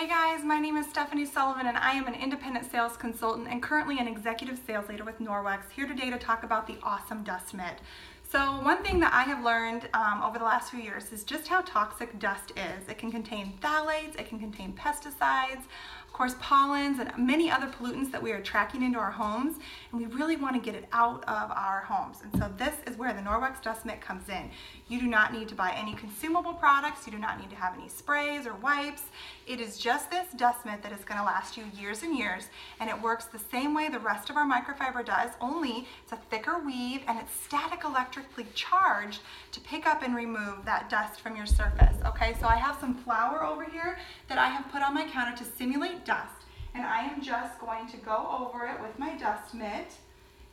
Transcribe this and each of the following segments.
Hey guys, my name is Stephanie Sullivan and I am an independent sales consultant and currently an executive sales leader with Norwex here today to talk about the awesome dust mitt. So one thing that I have learned um, over the last few years is just how toxic dust is. It can contain phthalates, it can contain pesticides, of course pollens and many other pollutants that we are tracking into our homes and we really want to get it out of our homes. And so this is where the Norwex Dust Mitt comes in. You do not need to buy any consumable products, you do not need to have any sprays or wipes. It is just this dust mitt that is going to last you years and years and it works the same way the rest of our microfiber does, only it's a thicker weave and it's static electrically charged to pick up and remove that dust from your surface. Okay, so I have some flour over here that I have put on my counter to simulate dust. And I am just going to go over it with my dust mitt.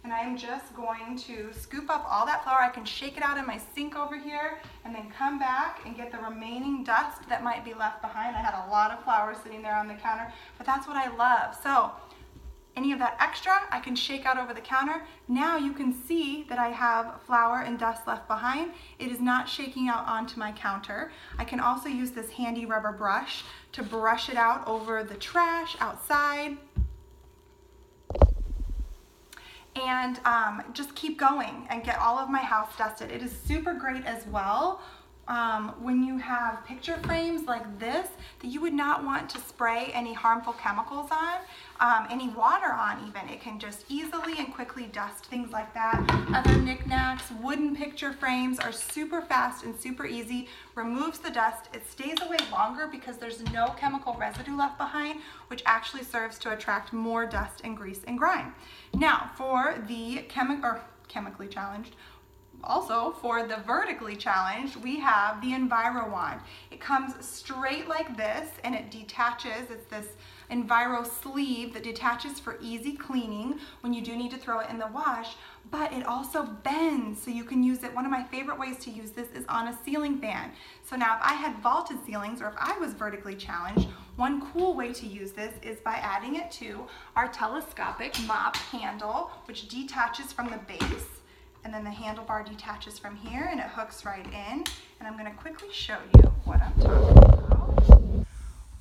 And I am just going to scoop up all that flour. I can shake it out in my sink over here and then come back and get the remaining dust that might be left behind. I had a lot of flour sitting there on the counter, but that's what I love. So any of that extra I can shake out over the counter. Now you can see that I have flour and dust left behind. It is not shaking out onto my counter. I can also use this handy rubber brush to brush it out over the trash outside. And um, just keep going and get all of my house dusted. It is super great as well um, when you have picture frames like this that you would not want to spray any harmful chemicals on, um, any water on even. It can just easily and quickly dust things like that. Other knickknacks, wooden picture frames are super fast and super easy, removes the dust. It stays away longer because there's no chemical residue left behind, which actually serves to attract more dust and grease and grime. Now, for the chemi or chemically challenged, also, for the vertically challenged, we have the Envirowand. It comes straight like this and it detaches. It's this Enviro sleeve that detaches for easy cleaning when you do need to throw it in the wash, but it also bends so you can use it. One of my favorite ways to use this is on a ceiling fan. So now if I had vaulted ceilings or if I was vertically challenged, one cool way to use this is by adding it to our telescopic mop handle, which detaches from the base and then the handlebar detaches from here and it hooks right in. And I'm gonna quickly show you what I'm talking about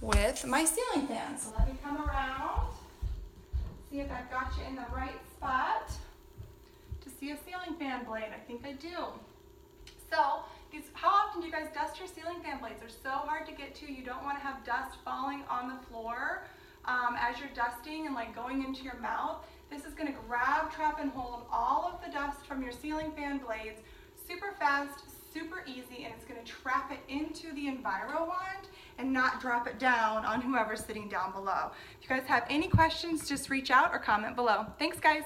with my ceiling fan. So let me come around, see if I've got you in the right spot to see a ceiling fan blade. I think I do. So these, how often do you guys dust your ceiling fan blades? They're so hard to get to. You don't want to have dust falling on the floor um, as you're dusting and like going into your mouth. This is going to grab, trap, and hold all of the dust from your ceiling fan blades super fast, super easy, and it's going to trap it into the Envirowand and not drop it down on whoever's sitting down below. If you guys have any questions, just reach out or comment below. Thanks, guys.